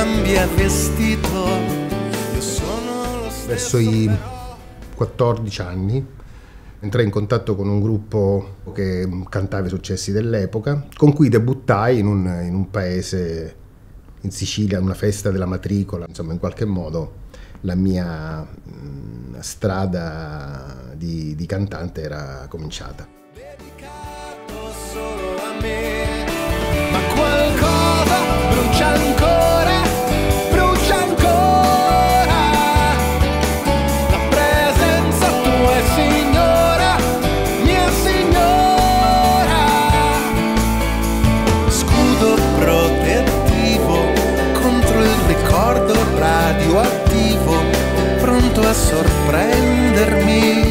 è vestito. Io sono lo stesso. Verso i 14 anni entrai in contatto con un gruppo che cantava i successi dell'epoca, con cui debuttai in un, in un paese in Sicilia, una festa della matricola, insomma in qualche modo la mia mh, strada di, di cantante era cominciata. sorprendermi.